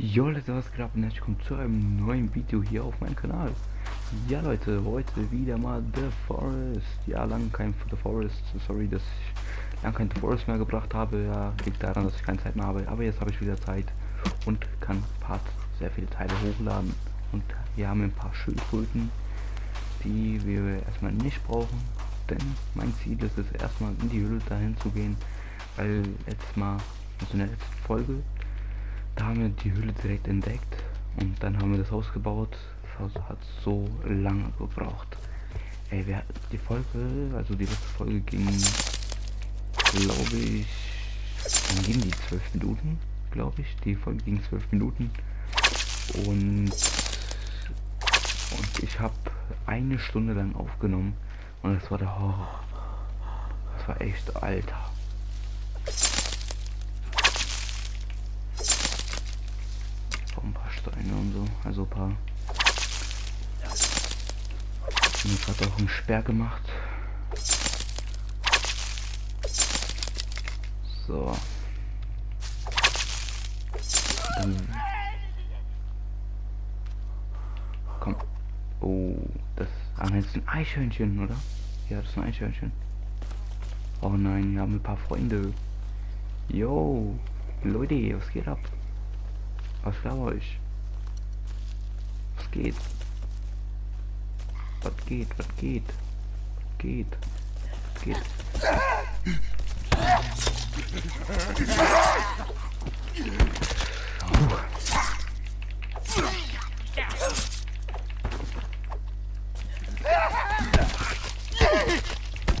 Jo Leute, was geht ab und herzlich willkommen zu einem neuen Video hier auf meinem Kanal. Ja Leute, heute wieder mal The Forest. Ja, lange kein The Forest, sorry, dass ich lange kein The Forest mehr gebracht habe. Ja, liegt daran, dass ich keine Zeit mehr habe. Aber jetzt habe ich wieder Zeit und kann Part sehr viele Teile hochladen. Und wir haben ein paar Schildkröten, die wir erstmal nicht brauchen. Denn mein Ziel ist es erstmal in die Höhle dahin zu gehen, weil letztes Mal, also in der letzten Folge, da haben wir die Höhle direkt entdeckt und dann haben wir das Haus gebaut. Das hat so lange gebraucht. Ey, wer die Folge, also die letzte Folge ging, glaube ich, dann ging die zwölf Minuten, glaube ich. Die Folge ging zwölf Minuten und und ich habe eine Stunde lang aufgenommen und das war der Horror. Das war echt alter. ein paar Steine und so, also ein paar. Und hat auch einen Sperr gemacht. So. Dann. Komm. Oh, das. Ah, jetzt ein Eichhörnchen, oder? Ja, das ist ein Eichhörnchen. Oh nein, wir haben ein paar Freunde. Yo, Leute, was geht ab? Was glaube ich? Geht? Was geht? Was geht? Was geht? Was geht?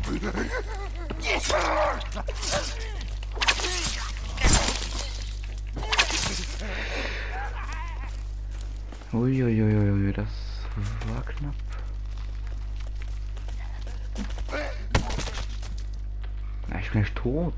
Uiuiuiui, war knapp. Na, ich bin echt tot.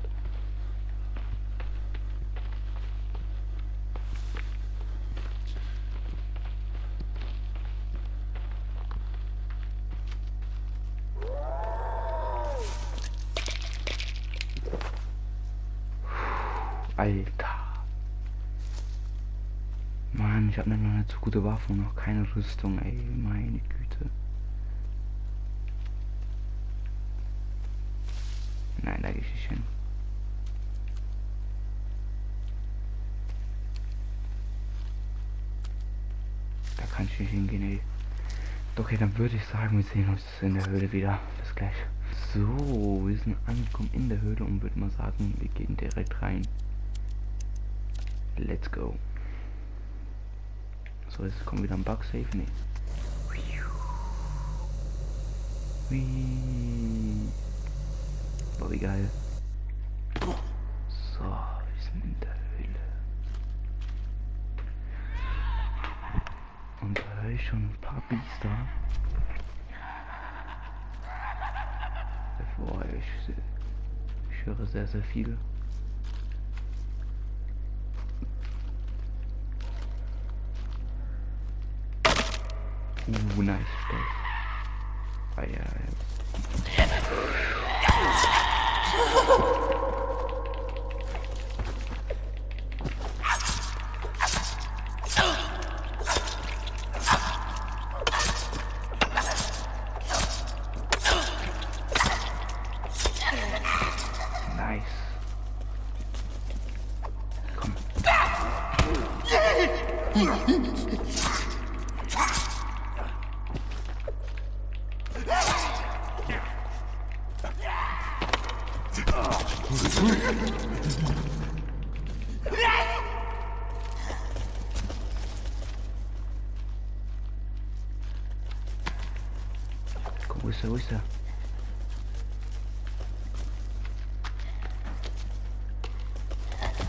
Alter. Ich habe noch eine zu gute Waffe und noch keine Rüstung, ey. Meine Güte. Nein, da gehe ich nicht hin. Da kann ich nicht hingehen, ey. Okay, dann würde ich sagen, wir sehen uns in der Höhle wieder. Bis gleich. So, wir sind angekommen in der Höhle und würde mal sagen, wir gehen direkt rein. Let's go. So, jetzt kommt wieder ein Bug safe. Nee. Boah, wie geil. So, wir sind in der Höhle. Und da höre ich schon ein paar Biester. Boah, ich, ich höre sehr, sehr viel. Nice stuff. Ah, ja, Nice. Komm.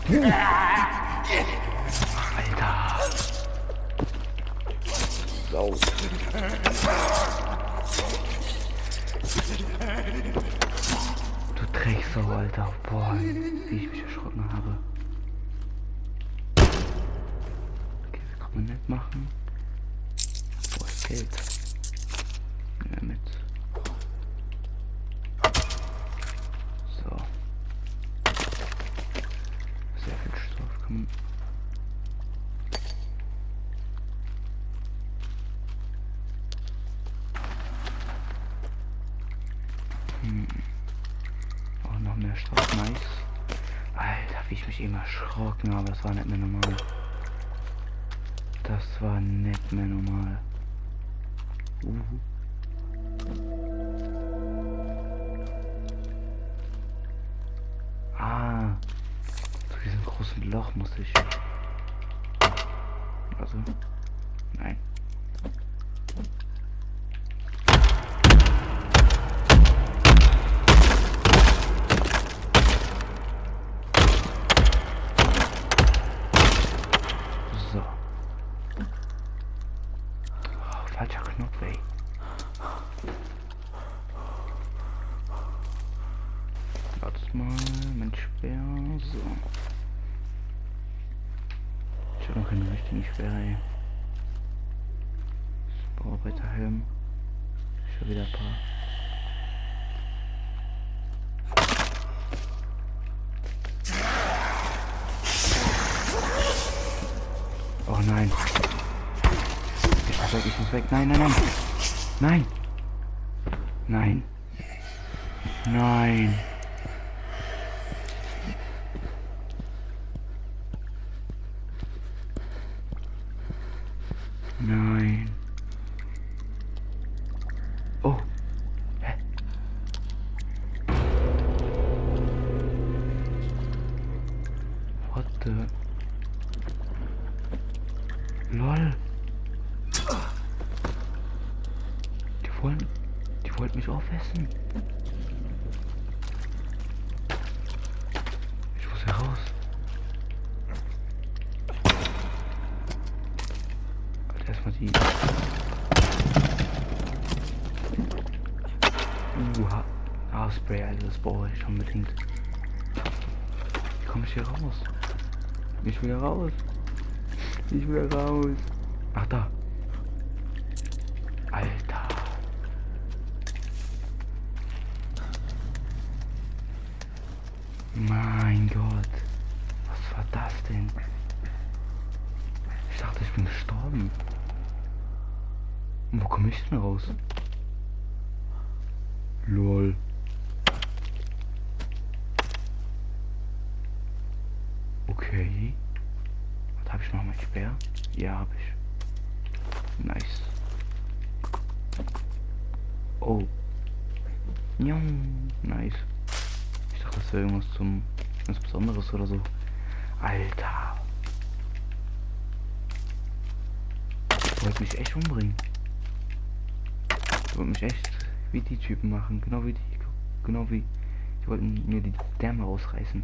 Alter. Sau. Du Drecksau, Alter. Boah, wie ich mich erschrocken habe. Okay, das kann man nicht machen. Boah, Geld. Mich eben erschrocken, aber das war nicht mehr normal. Das war nicht mehr normal. Uh. Ah, zu diesem großen Loch muss ich. Also, Ich muss weg, ich muss weg. Nein, nein, nein. Nein. Nein. Nein. Nein. Oh. Hä? What the? LOL. Wollen... Die wollten mich aufessen. Ich muss heraus. Also erstmal die... Uh, Ha- Haarspray, also das brauche ich unbedingt. Wie komme ich hier raus? Ich will raus. Ich will raus. Ach da. Alter. Mein Gott. Was war das denn? Ich dachte, ich bin gestorben. Und wo komme ich denn raus? Lol. Okay. Was habe ich noch mal Speer? Ja, habe ich. Nice. Oh. Nice. Das wäre irgendwas zum was Besonderes oder so. Alter. Die wollten mich echt umbringen. Die wollten mich echt wie die Typen machen. Genau wie die. Genau wie. Die wollten mir die Därme ausreißen.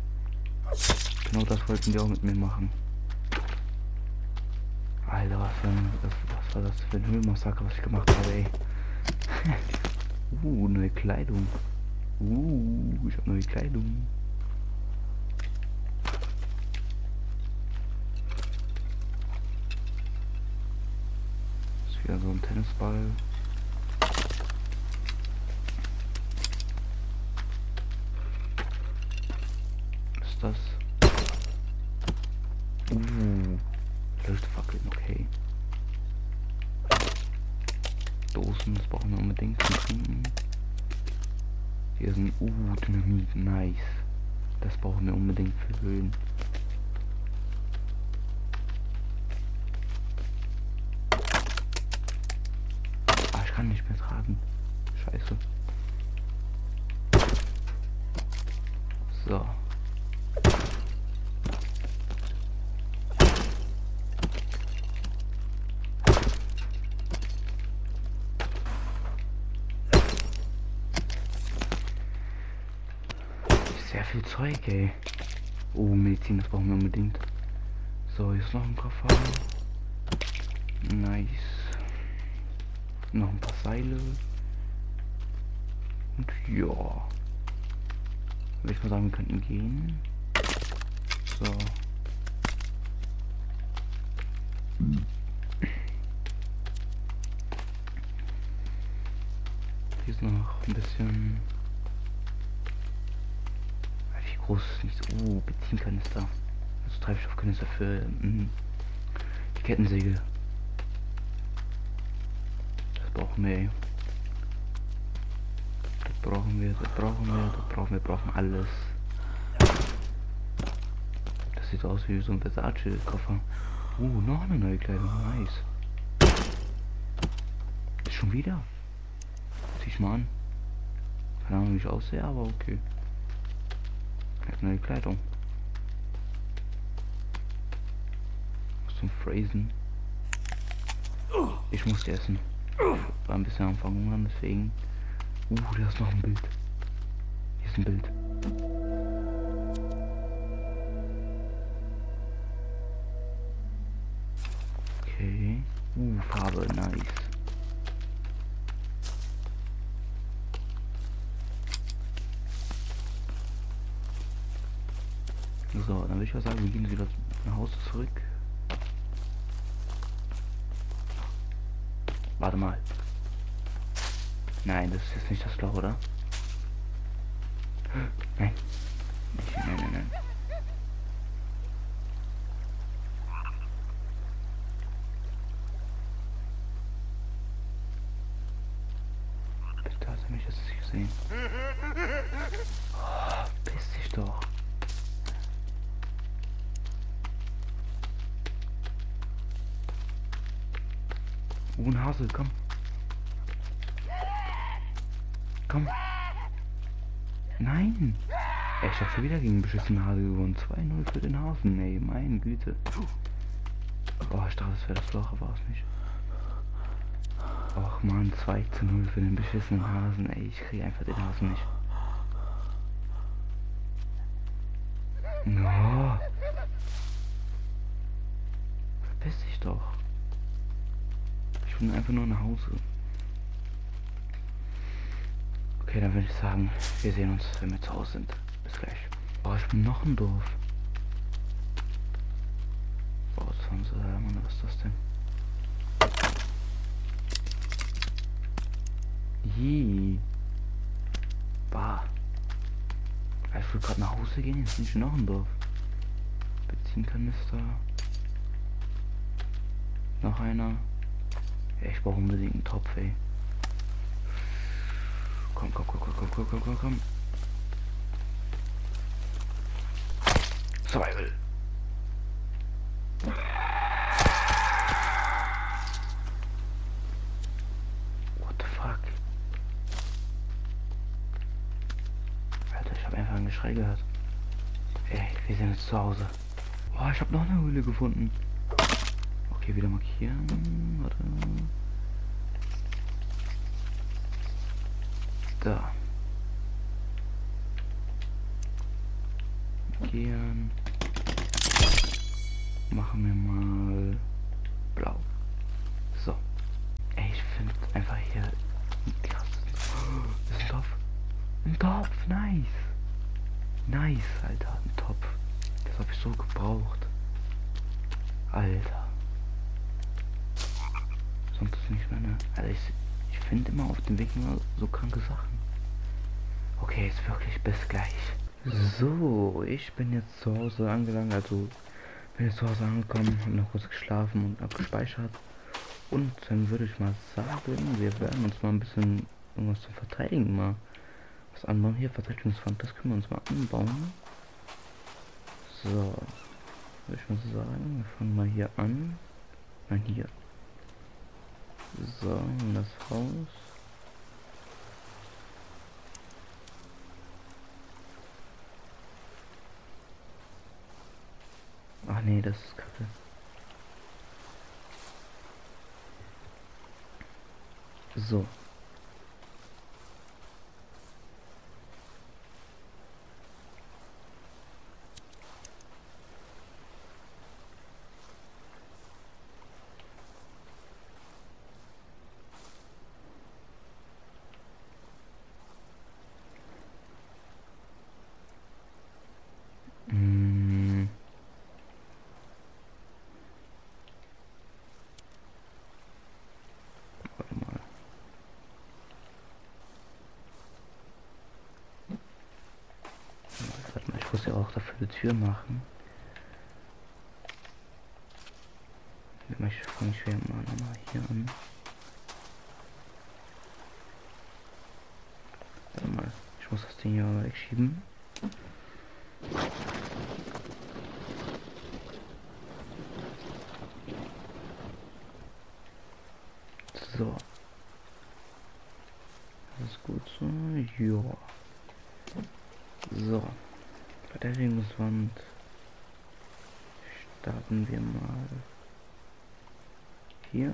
Genau das wollten die auch mit mir machen. Alter, was, ein, was, was war das für ein Höhlenmassaker, was ich gemacht habe, ey. uh, neue Kleidung. Uh, ich habe neue Kleidung. Das ist wieder so ein Tennisball. Nice. Das brauchen wir unbedingt für Höhlen. Ah, ich kann nicht mehr tragen. Scheiße. So. Viel Zeug, ey. Oh, Medizin, das brauchen wir unbedingt. So, jetzt noch ein Koffer. Nice. Noch ein paar Seile. Und ja. Würde ich mal sagen, wir könnten gehen. So. Hier ist noch ein bisschen. Wie groß ist nicht so. Uh, Benzinkanister. Also Treibstoffkanister für mm, die Kettensäge. Das brauchen wir. ey. Das brauchen wir, das brauchen wir, das brauchen wir, brauchen alles. das sieht aus wie so ein Versace-Koffer. Uh, noch eine neue Kleidung. Nice. Ist schon wieder. Zieh ich mal an. Keine Ahnung, wie ich aussehe, aber okay. Neue Kleidung. Zum Phrasen. Ich musste essen. War ein bisschen am Verhungern, deswegen. Uh, da ist noch ein Bild. Hier ist ein Bild. Okay. Uh, Farbe, nice. So, dann würde ich mal sagen, wir gehen wieder nach Hause zurück. Warte mal. Nein, das ist jetzt nicht das Loch, oder? Nein. Nicht, nein, nein, nein. Bitte hat er mich jetzt nicht gesehen. Oh, piss dich doch. Ein Hase, komm. Komm. Nein. Ich hab schon wieder gegen beschissenen Hase gewonnen. 2-0 für den Hasen, ey. Meine Güte. Dachte, es wäre das Loch, aber es nicht. Och man, 2 zu 0 für den beschissenen Hasen, ey. Ich kriege einfach den Hasen nicht. No. Verpiss dich doch. Ich will einfach nur nach Hause. Okay, dann würde ich sagen, wir sehen uns, wenn wir zu Hause sind. Bis gleich. Oh, ich bin noch ein Dorf. Oh, 20 Mann, was ist das denn? Jee. Bah. Ich will gerade nach Hause gehen, jetzt bin ich noch ein Dorf. Benzinkanister. Noch einer. Ich brauche unbedingt einen Topf, ey. Komm, komm, komm, komm, komm, komm, komm, komm. Survival. What the fuck? Alter, ich habe einfach ein Geschrei gehört. Ey, wir sind jetzt zu Hause. Oh, ich habe noch eine Höhle gefunden. Okay, wieder markieren. Warte. Da. Markieren. Machen wir mal blau. So. Ey, ich finde einfach hier krass. Das ist ein Topf. Ein Topf, nice. Nice, Alter, ein Topf. Das habe ich so gebraucht. Alter. Sonst nicht mehr, ne? Also ich, ich finde immer auf dem Weg immer so kranke Sachen. Okay, jetzt wirklich bis gleich. So, ich bin jetzt zu Hause angelangt, also bin jetzt zu Hause angekommen, habe noch kurz geschlafen und abgespeichert. Und dann würde ich mal sagen, wir werden uns mal ein bisschen irgendwas zu verteidigen mal was anbauen. Hier, Verteidigungsfront, das können wir uns mal anbauen. So, würde ich mal sagen, wir fangen mal hier an. Nein, hier. So, in das Haus. Ach nee, das ist kacke. So. Muss ja auch dafür eine Tür machen. Ich fange ich mal nochmal hier an. Warte mal, ich muss das Ding hier mal wegschieben. So. Das ist gut so. Ja. So. Verteidigungswand. Starten wir mal hier.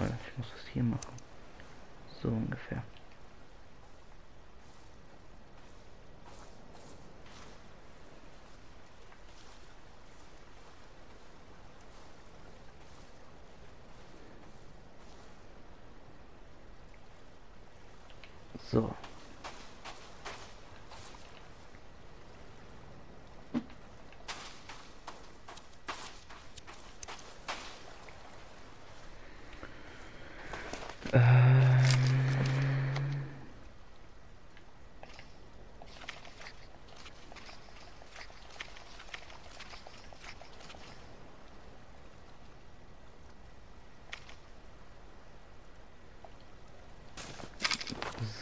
mal, ich muss das hier machen. So ungefähr. So.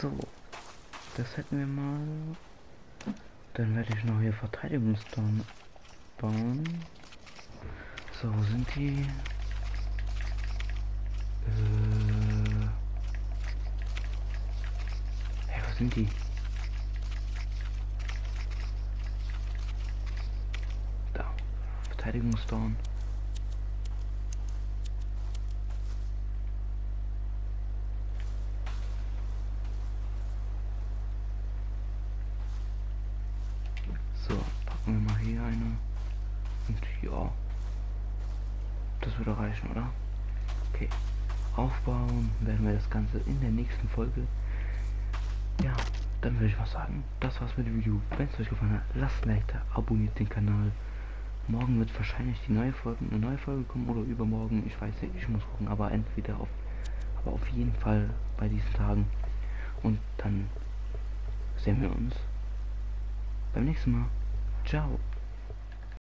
So, das hätten wir mal. Dann werde ich noch hier Verteidigungsturm bauen. So, wo sind die? Äh. Hey, wo sind die? Da. Machen wir mal hier eine. Und ja. Das würde reichen, oder? Okay. Aufbauen werden wir das Ganze in der nächsten Folge. Ja, dann würde ich mal sagen, das war's mit dem Video. Wenn es euch gefallen hat, lasst ein Like da, abonniert den Kanal. Morgen wird wahrscheinlich die neue Folge, eine neue Folge kommen oder übermorgen. Ich weiß nicht, ich muss gucken, aber entweder auf, aber auf jeden Fall bei diesen Tagen. Und dann sehen wir uns beim nächsten Mal. Ciao.